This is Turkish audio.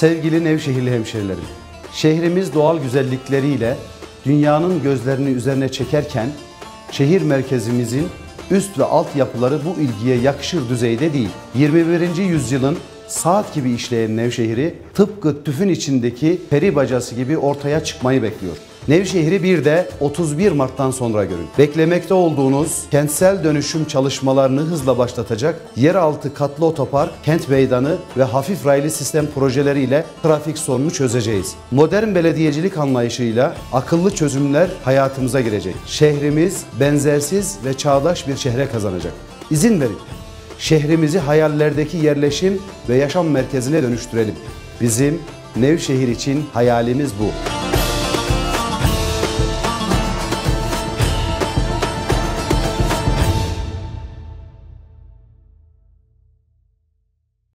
Sevgili Nevşehirli hemşehrilerim, şehrimiz doğal güzellikleriyle dünyanın gözlerini üzerine çekerken şehir merkezimizin üst ve alt yapıları bu ilgiye yakışır düzeyde değil. 21. yüzyılın saat gibi işleyen Nevşehir'i tıpkı tüfün içindeki peri bacası gibi ortaya çıkmayı bekliyor. Nevşehir'i bir de 31 Mart'tan sonra görün. Beklemekte olduğunuz kentsel dönüşüm çalışmalarını hızla başlatacak yeraltı katlı otopark, kent meydanı ve hafif raylı sistem projeleriyle trafik sorunu çözeceğiz. Modern belediyecilik anlayışıyla akıllı çözümler hayatımıza girecek. Şehrimiz benzersiz ve çağdaş bir şehre kazanacak. İzin verin. Şehrimizi hayallerdeki yerleşim ve yaşam merkezine dönüştürelim. Bizim Nevşehir için hayalimiz bu.